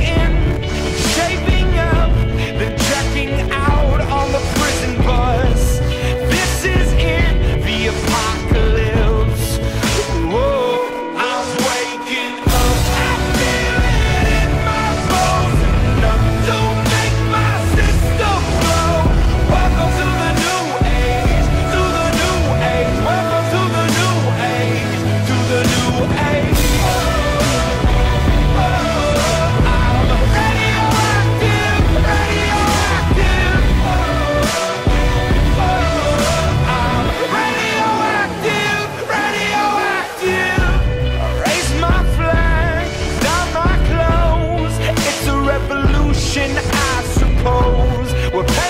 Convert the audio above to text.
in I suppose. We're paying.